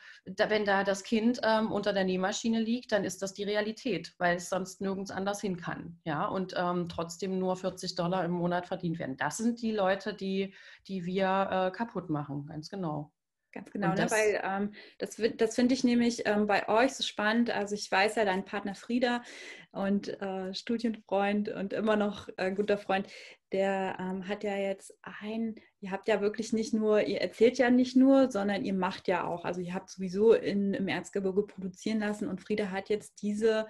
wenn da das Kind ähm, unter der Nähmaschine liegt, dann ist das die Realität, weil es sonst nirgends anders hin kann. Ja? Und ähm, trotzdem nur 40 Dollar im Monat verdient werden. Das sind die Leute, die, die wir äh, kaputt machen, ganz genau. Ganz genau, ne? weil ähm, das, das finde ich nämlich ähm, bei euch so spannend. Also ich weiß ja, dein Partner Frieda und äh, Studienfreund und immer noch äh, guter Freund, der ähm, hat ja jetzt ein, ihr habt ja wirklich nicht nur, ihr erzählt ja nicht nur, sondern ihr macht ja auch. Also ihr habt sowieso in, im Erzgebirge produzieren lassen und Frieda hat jetzt diese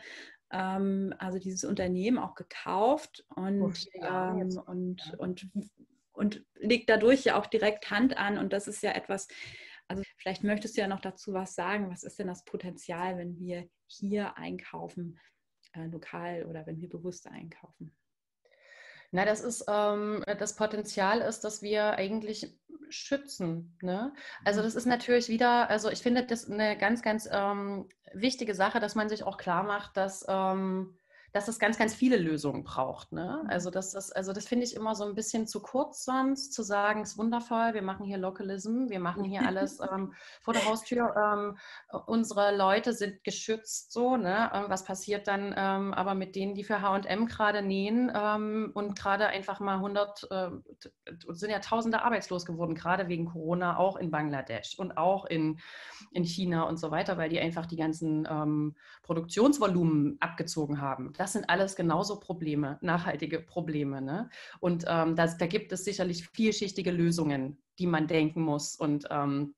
ähm, also dieses Unternehmen auch gekauft und, oh, ja, ähm, und, und, und legt dadurch ja auch direkt Hand an. Und das ist ja etwas, also vielleicht möchtest du ja noch dazu was sagen. Was ist denn das Potenzial, wenn wir hier einkaufen, äh, lokal oder wenn wir bewusst einkaufen? Na, das ist ähm, das Potenzial ist, dass wir eigentlich schützen. Ne? Also das ist natürlich wieder, also ich finde das eine ganz, ganz ähm, wichtige Sache, dass man sich auch klar macht, dass ähm, dass es ganz, ganz viele Lösungen braucht. Ne? Mhm. Also das, das, also das finde ich immer so ein bisschen zu kurz sonst, zu sagen, es ist wundervoll, wir machen hier Localism, wir machen hier (laughs) alles ähm, vor der Haustür, ähm, unsere Leute sind geschützt so, ne? Ähm, was passiert dann ähm, aber mit denen, die für H&M gerade nähen ähm, und gerade einfach mal 100, äh, sind ja Tausende arbeitslos geworden, gerade wegen Corona, auch in Bangladesch und auch in, in China und so weiter, weil die einfach die ganzen ähm, Produktionsvolumen abgezogen haben. Das das sind alles genauso Probleme, nachhaltige Probleme. Ne? Und ähm, das, da gibt es sicherlich vielschichtige Lösungen, die man denken muss. Und ähm,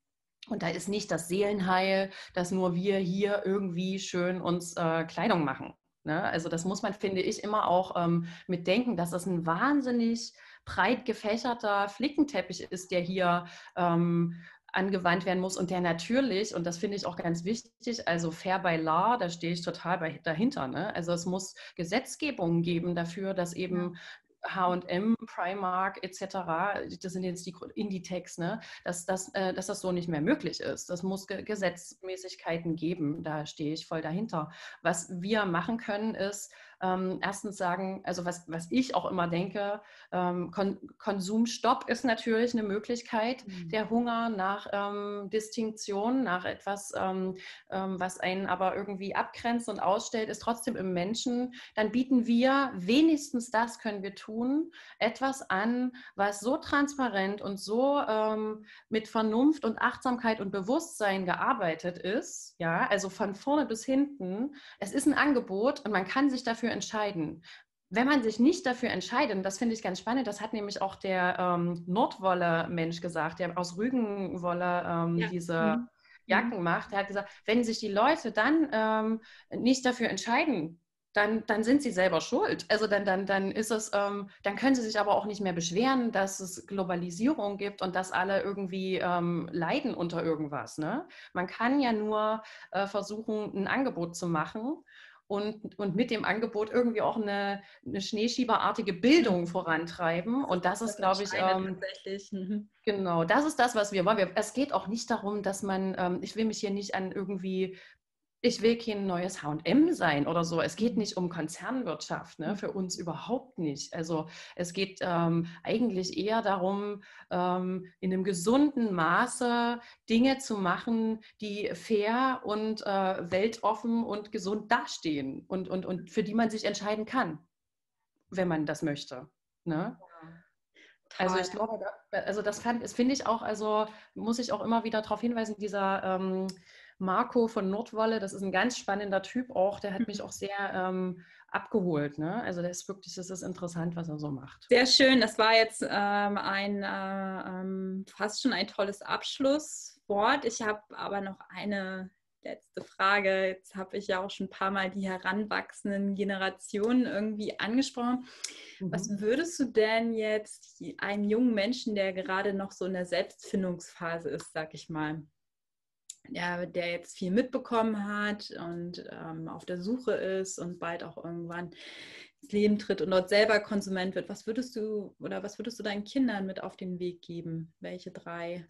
und da ist nicht das Seelenheil, dass nur wir hier irgendwie schön uns äh, Kleidung machen. Ne? Also das muss man, finde ich, immer auch ähm, mitdenken, dass das ein wahnsinnig breit gefächerter Flickenteppich ist, der hier ähm, angewandt werden muss und der natürlich, und das finde ich auch ganz wichtig, also fair by law, da stehe ich total bei, dahinter. Ne? Also es muss Gesetzgebungen geben dafür, dass eben H&M, Primark etc., das sind jetzt die Inditex, ne, dass, das, äh, dass das so nicht mehr möglich ist. Das muss Ge Gesetzmäßigkeiten geben, da stehe ich voll dahinter. Was wir machen können, ist, ähm, erstens sagen, also was, was ich auch immer denke, ähm, Kon Konsumstopp ist natürlich eine Möglichkeit. Mhm. Der Hunger nach ähm, Distinktion, nach etwas, ähm, ähm, was einen aber irgendwie abgrenzt und ausstellt, ist trotzdem im Menschen. Dann bieten wir, wenigstens das können wir tun, etwas an, was so transparent und so ähm, mit Vernunft und Achtsamkeit und Bewusstsein gearbeitet ist. Ja, also von vorne bis hinten. Es ist ein Angebot und man kann sich dafür dafür entscheiden. Wenn man sich nicht dafür entscheidet, und das finde ich ganz spannend, das hat nämlich auch der ähm, Nordwolle-Mensch gesagt, der aus Rügenwolle ähm, ja. diese mhm. Jacken macht. Der hat gesagt, wenn sich die Leute dann ähm, nicht dafür entscheiden, dann, dann sind sie selber schuld. Also dann, dann, dann ist es, ähm, dann können sie sich aber auch nicht mehr beschweren, dass es Globalisierung gibt und dass alle irgendwie ähm, leiden unter irgendwas. Ne? Man kann ja nur äh, versuchen, ein Angebot zu machen und, und mit dem Angebot irgendwie auch eine, eine schneeschieberartige Bildung vorantreiben. Und das, das ist, glaube ich, ähm, tatsächlich. Mhm. genau, das ist das, was wir wollen. Es geht auch nicht darum, dass man, ähm, ich will mich hier nicht an irgendwie ich will kein neues HM sein oder so. Es geht nicht um Konzernwirtschaft, ne? für uns überhaupt nicht. Also es geht ähm, eigentlich eher darum, ähm, in einem gesunden Maße Dinge zu machen, die fair und äh, weltoffen und gesund dastehen und, und, und für die man sich entscheiden kann, wenn man das möchte. Ne? Also ich glaube, also das, das finde ich auch, also muss ich auch immer wieder darauf hinweisen, dieser ähm, Marco von Nordwolle, das ist ein ganz spannender Typ auch, der hat mich auch sehr ähm, abgeholt. Ne? Also das ist wirklich, das ist interessant, was er so macht. Sehr schön, das war jetzt ähm, ein äh, ähm, fast schon ein tolles Abschlusswort. Ich habe aber noch eine letzte Frage. Jetzt habe ich ja auch schon ein paar Mal die heranwachsenden Generationen irgendwie angesprochen. Mhm. Was würdest du denn jetzt einem jungen Menschen, der gerade noch so in der Selbstfindungsphase ist, sag ich mal, der, der jetzt viel mitbekommen hat und ähm, auf der Suche ist und bald auch irgendwann ins Leben tritt und dort selber Konsument wird, was würdest du oder was würdest du deinen Kindern mit auf den Weg geben? Welche drei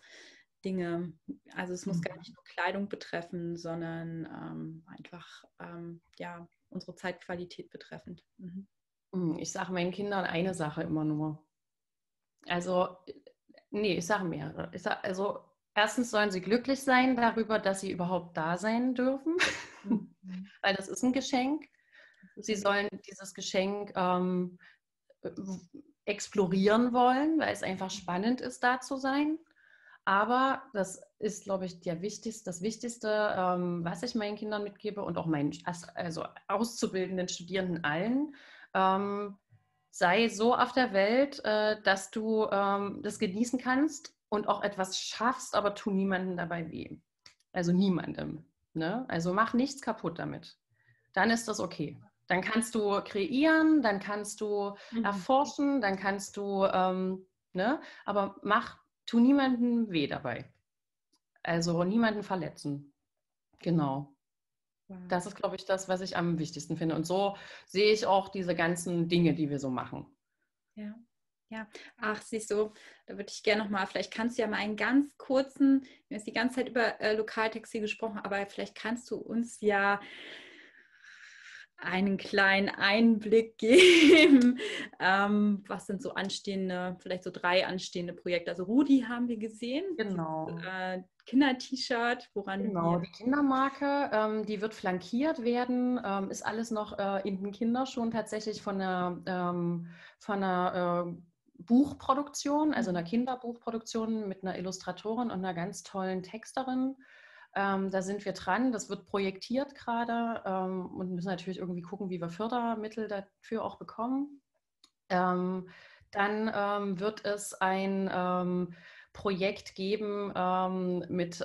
Dinge? Also es muss gar mhm. nicht nur Kleidung betreffen, sondern ähm, einfach ähm, ja unsere Zeitqualität betreffend. Mhm. Hm, ich sage meinen Kindern eine Sache immer nur. Also, nee, ich sage mehrere. Ich sag, also Erstens sollen sie glücklich sein darüber, dass sie überhaupt da sein dürfen, (laughs) weil das ist ein Geschenk. Sie sollen dieses Geschenk ähm, explorieren wollen, weil es einfach spannend ist, da zu sein. Aber das ist, glaube ich, der wichtigste, das Wichtigste, ähm, was ich meinen Kindern mitgebe und auch meinen also auszubildenden Studierenden allen. Ähm, sei so auf der Welt, äh, dass du ähm, das genießen kannst und auch etwas schaffst, aber tu niemandem dabei weh. Also niemandem. Ne? Also mach nichts kaputt damit. Dann ist das okay. Dann kannst du kreieren, dann kannst du mhm. erforschen, dann kannst du, ähm, ne? aber mach, tu niemandem weh dabei. Also niemanden verletzen. Genau. Das ist, glaube ich, das, was ich am wichtigsten finde. Und so sehe ich auch diese ganzen Dinge, die wir so machen. Ja. Ja, ach, siehst du, da würde ich gerne nochmal, vielleicht kannst du ja mal einen ganz kurzen, wir haben jetzt die ganze Zeit über äh, Lokaltextil gesprochen, aber vielleicht kannst du uns ja einen kleinen Einblick (laughs) geben. ähm, was sind so anstehende, vielleicht so drei anstehende Projekte? Also Rudi haben wir gesehen. Genau. Äh, Kinder-T-Shirt, woran Genau, die Kindermarke, ähm, die wird flankiert werden, ähm, ist alles noch äh, in den Kinderschuhen tatsächlich von einer, ähm, von einer äh, Buchproduktion, also einer. Kinderbuchproduktion mit einer Illustratorin und einer ganz tollen Texterin. Ähm, da sind wir dran. Das wird projektiert gerade ähm, und müssen natürlich irgendwie gucken, wie wir Fördermittel dafür auch bekommen. Ähm, dann ähm, wird es ein ähm, Projekt geben ähm, mit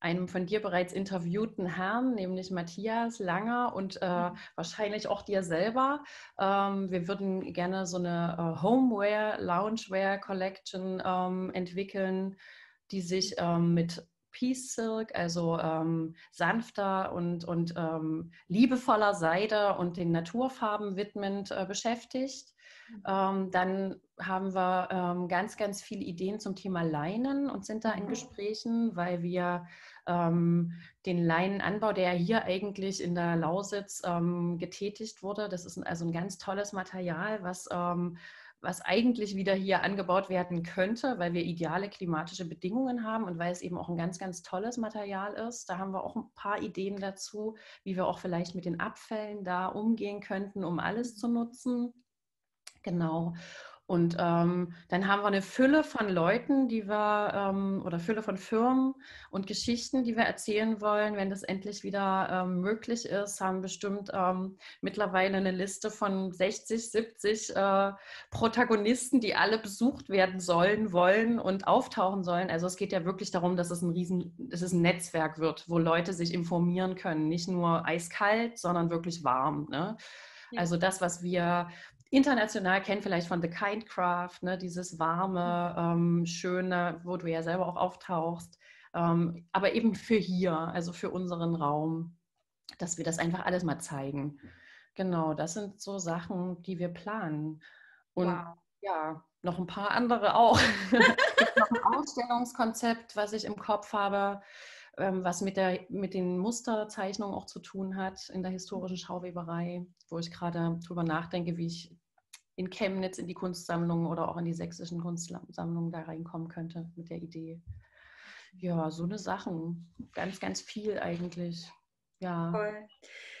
einem von dir bereits interviewten Herrn, nämlich Matthias Langer und äh, mhm. wahrscheinlich auch dir selber. Ähm, wir würden gerne so eine äh, Homeware, Loungewear Collection ähm, entwickeln, die sich ähm, mit Peace Silk, also ähm, sanfter und, und ähm, liebevoller Seide und den Naturfarben widmend äh, beschäftigt. Mhm. Ähm, dann haben wir ähm, ganz, ganz viele Ideen zum Thema Leinen und sind da in mhm. Gesprächen, weil wir ähm, den Leinenanbau, der hier eigentlich in der Lausitz ähm, getätigt wurde, das ist also ein ganz tolles Material, was ähm, was eigentlich wieder hier angebaut werden könnte, weil wir ideale klimatische Bedingungen haben und weil es eben auch ein ganz, ganz tolles Material ist. Da haben wir auch ein paar Ideen dazu, wie wir auch vielleicht mit den Abfällen da umgehen könnten, um alles zu nutzen. Genau. Und ähm, dann haben wir eine Fülle von Leuten, die wir ähm, oder Fülle von Firmen und Geschichten, die wir erzählen wollen, wenn das endlich wieder ähm, möglich ist, haben bestimmt ähm, mittlerweile eine Liste von 60, 70 äh, Protagonisten, die alle besucht werden sollen, wollen und auftauchen sollen. Also es geht ja wirklich darum, dass es ein riesen, dass es ein Netzwerk wird, wo Leute sich informieren können, nicht nur eiskalt, sondern wirklich warm. Ne? Also das, was wir international kennen, vielleicht von The Kind Craft, ne, dieses warme, ähm, schöne, wo du ja selber auch auftauchst, ähm, aber eben für hier, also für unseren Raum, dass wir das einfach alles mal zeigen. Genau, das sind so Sachen, die wir planen. Und wow. ja, noch ein paar andere auch. (laughs) Noch ein Ausstellungskonzept, was ich im Kopf habe, ähm, was mit, der, mit den Musterzeichnungen auch zu tun hat in der historischen Schauweberei, wo ich gerade drüber nachdenke, wie ich in Chemnitz in die Kunstsammlung oder auch in die sächsischen Kunstsammlungen da reinkommen könnte mit der Idee. Ja, so eine Sachen. Ganz, ganz viel eigentlich. Ja. Toll.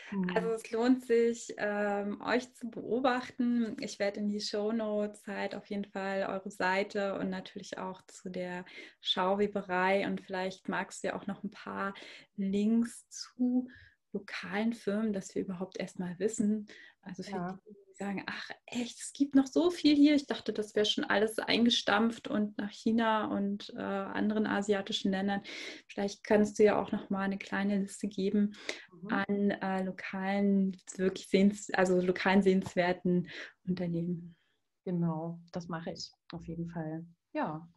Hm. Also es lohnt sich, ähm, euch zu beobachten. Ich werde in die Show Notes halt auf jeden Fall eure Seite und natürlich auch zu der Schauweberei und vielleicht magst du ja auch noch ein paar Links zu lokalen Firmen, dass wir überhaupt erstmal wissen. Also für ja. die, sagen, ach echt, es gibt noch so viel hier. Ich dachte, das wäre schon alles eingestampft und nach China und äh, anderen asiatischen Ländern. Vielleicht kannst du ja auch noch mal eine kleine Liste geben mhm. an äh, lokalen, wirklich sehens, also lokalen sehenswerten Unternehmen. Genau, das mache ich auf jeden Fall. Ja.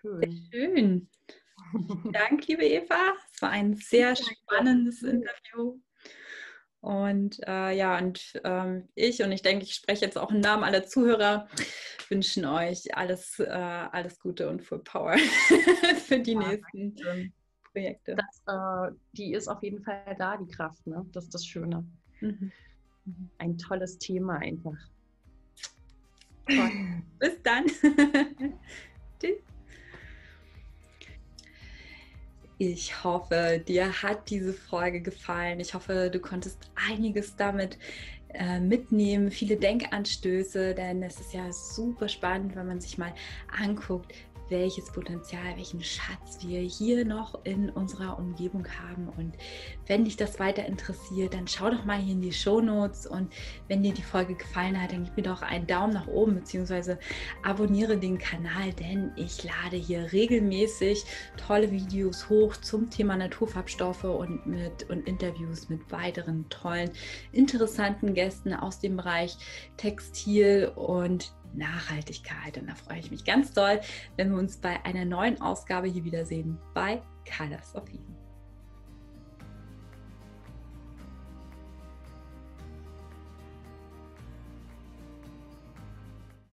Schön. Sehr schön. (laughs) Danke, liebe Eva. Es war ein sehr spannendes Interview. Und äh, ja, und ähm, ich und ich denke, ich spreche jetzt auch im Namen aller Zuhörer, wünschen euch alles, äh, alles Gute und Full Power (laughs) für die ja, nächsten danke. Projekte. Das, äh, die ist auf jeden Fall da, die Kraft, ne? Das ist das Schöne. Mhm. Ein tolles Thema einfach. (laughs) Bis dann. (laughs) Tschüss. Ich hoffe, dir hat diese Folge gefallen. Ich hoffe, du konntest einiges damit äh, mitnehmen, viele Denkanstöße, denn es ist ja super spannend, wenn man sich mal anguckt, welches Potenzial, welchen Schatz wir hier noch in unserer Umgebung haben. Und wenn dich das weiter interessiert, dann schau doch mal hier in die Show Notes und wenn dir die Folge gefallen hat, dann gib mir doch einen Daumen nach oben bzw. abonniere den Kanal, denn ich lade hier regelmäßig tolle Videos hoch zum Thema Naturfarbstoffe und mit und Interviews mit weiteren tollen, interessanten Gästen aus dem Bereich Textil und Nachhaltigkeit. Und da freue ich mich ganz doll, wenn wir uns bei einer neuen Ausgabe hier wiedersehen bei Colors of Eden.